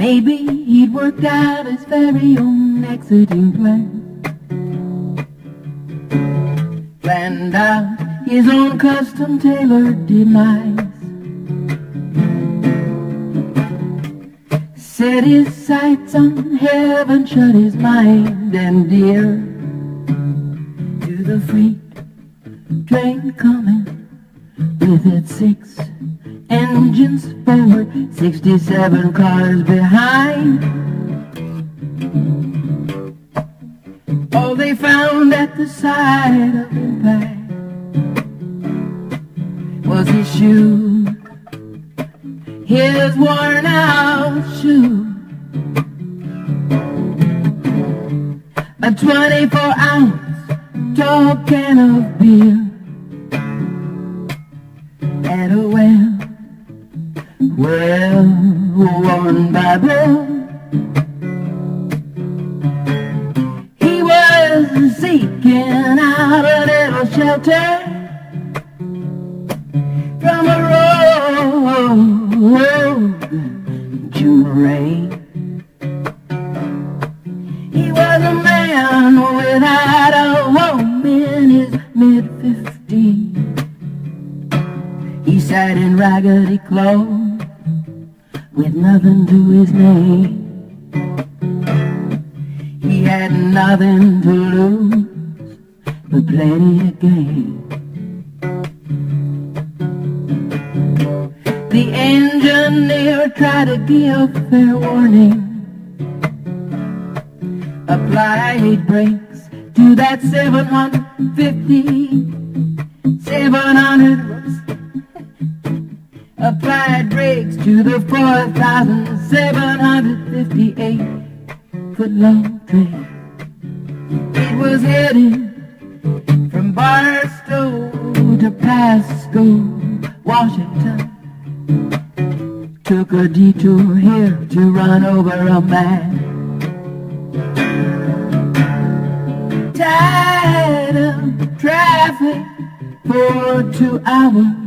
Maybe he'd worked out his very own exiting plan. Planned out his own custom tailored demise. Set his sights on heaven, shut his mind and dear to the freight train coming with its six engines forward, 67 cars behind. All they found at the side of the impact was his shoe, his worn out shoe. A 24 ounce tall can of beer well worn Bible. He was seeking out a little shelter from a road June rain. He was a man without a home in his mid-fifties. He sat in raggedy clothes with nothing to his name. He had nothing to lose, but plenty to gain. The engineer tried to give fair warning. Applied brakes to that 750, 700 whoops. Applied brakes to the 4,758 foot long train. It was headed from Barstow to Pasco, Washington. Took a detour here to run over a man. Tired of traffic for two hours.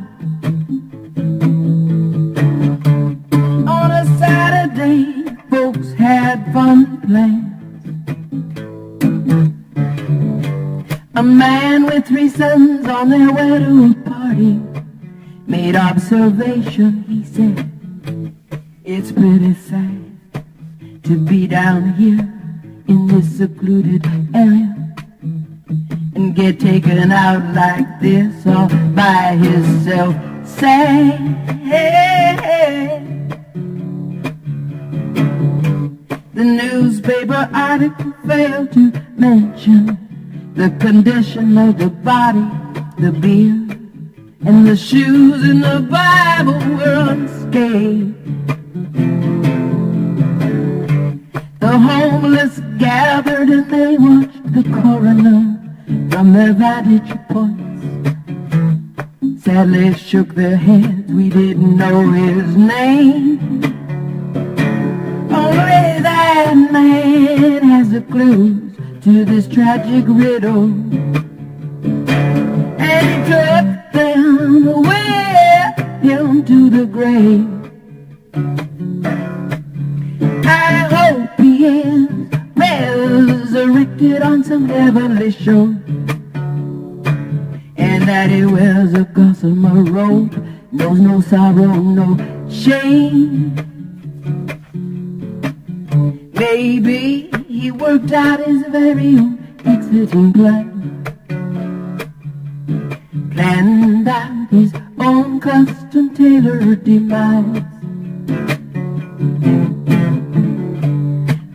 A man with three sons on their way to a party made observation, he said, It's pretty sad to be down here in this secluded area and get taken out like this all by himself. Say, the newspaper article failed to mention the condition of the body, the beer, and the shoes in the Bible were unscathed. The homeless gathered and they watched the coroner from their vantage points. Sadly shook their heads, we didn't know his name. Man has the clues to this tragic riddle. And he took them with him to the grave. I hope he is resurrected on some heavenly shore. And that he wears a gossamer robe, knows no sorrow, no shame. Maybe he worked out his very own exiting plan. Planned out his own custom tailored demise.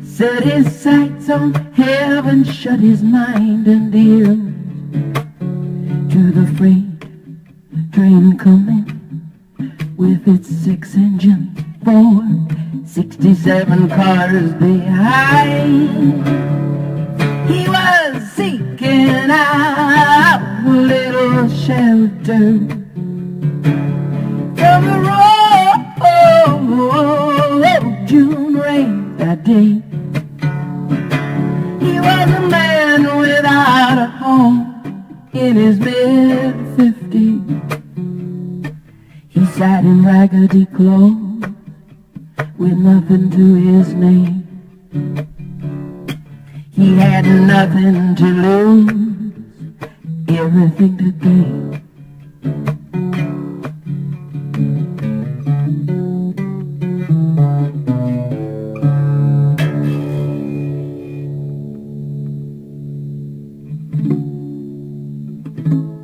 Set his sights on heaven, shut his mind and ears to the freight train coming with its six engine forward, 67 cars behind. He was seeking out a little shelter from the June rain that day. He was a man without a home in his mid-fifties. He sat in raggedy clothes with nothing to his name. He had nothing to lose, everything to gain. thank